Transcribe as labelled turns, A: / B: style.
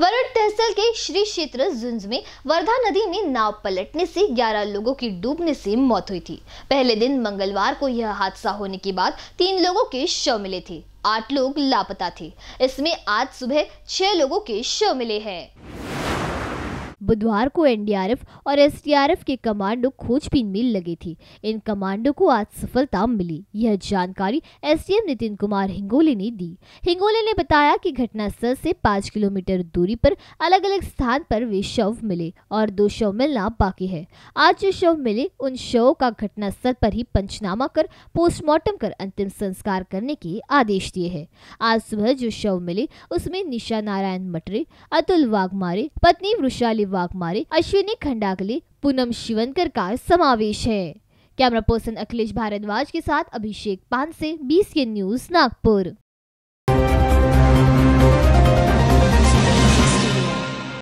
A: तहसील के श्री क्षेत्र जुंज में वर्धा नदी में नाव पलटने से 11 लोगों की डूबने से मौत हुई थी। पहले दिन मंगलवार को यह हादसा होने के बाद तीन लोगों के शव मिले थे। आठ लोग लापता थे। इसमें आज सुबह छह लोगों के शव मिले हैं।
B: बुधवार को एनडीआरएफ और एसडीआरएफ के कमांडो खोजबीन में लगे थे। इन कमांडो को आज सफलता मिली। यह जानकारी एसडीएम नितिन कुमार हिंगोले ने दी। हिंगोले ने बताया कि घटनास्थल से पाँच किलोमीटर दूरी पर अलग अलग स्थान पर वे शव मिले और दो शव मिलना बाकी है। आज जो शव मिले, उन शवों का घटनास्थल पर ही पंचनामा कर, पोस्टमार्टम कर अंतिम संस्कार करने के आदेश दिए हैं। आज सुबह जो शव मिले, उसमें निशा नारायण मटरे, अतुल वाघमारे, पत्नी वृषाली वाघमारे, अश्विनी खंडागले, पूनम शिवनकर का समावेश है। कैमरा पर्सन अखिलेश भारद्वाज के साथ अभिषेक पान से बीस के न्यूज़ नागपुर।